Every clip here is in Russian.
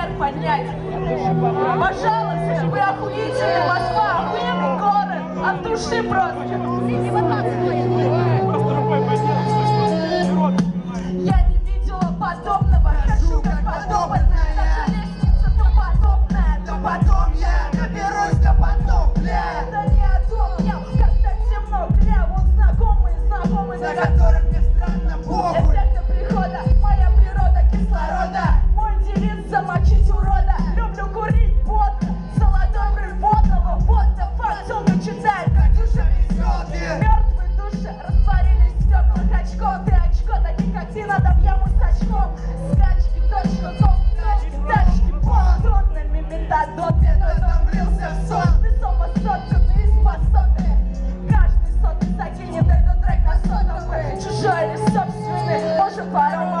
размер понять. Пожалуйста, вы охуительный, Москва, охуенный город, от души просто. Очко Ты очко, таких как ты, надо в яму с очком Скачки, точка, ком, скачки, тачки, пол Тоннами метадон, Там влился в сон Весомо сотканный из посоты. Каждый сотый закинет этот трек на сотовый. Чужой или собственный, может ворованный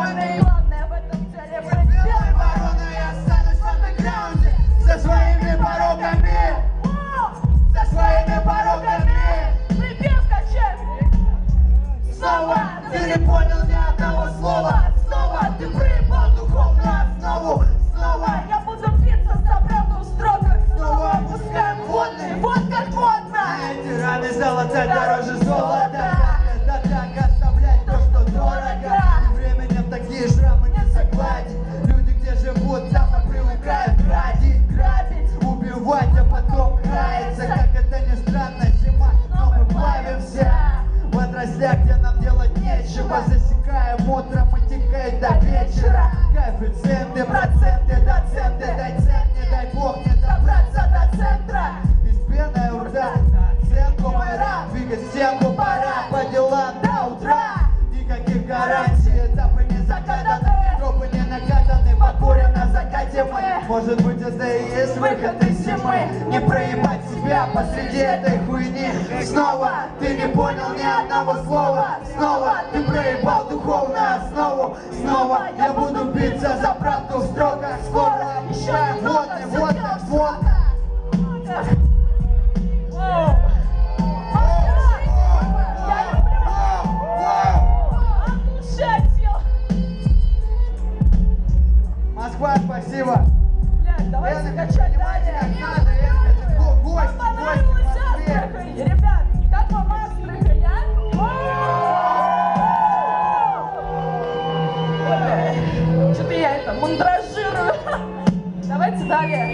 не понял ни одного слова. Снова ты проебал духовную основу. Снова Я буду биться правду в строках Снова опускаем водные, вот как модно. Эти раны золота дороже золота. Это так оставлять то, что дорого. И временем такие шрамы не загладить. Люди, где живут, и привыкают грабить, грабить. Убивать, а потом каяться. Как это ни странно, зима, но мы плавимся. В отраслях, где нам делать нечего Засекаем утром и текает до вечера. Коэффициенты, проценты, доценты Дай Может быть это и есть выход из зимы? Не проебать себя посреди этой хуйни. Снова ты не понял ни одного слова. Снова ты проебал духовную основу. Снова я буду биться за правду в строках Скоро еще вот и вот и вот Москва, спасибо. Давайте качать далее. Надо, Эдвин. Ребят, как вам Астрахань, а? Что-то я это мандражирую. Давайте далее.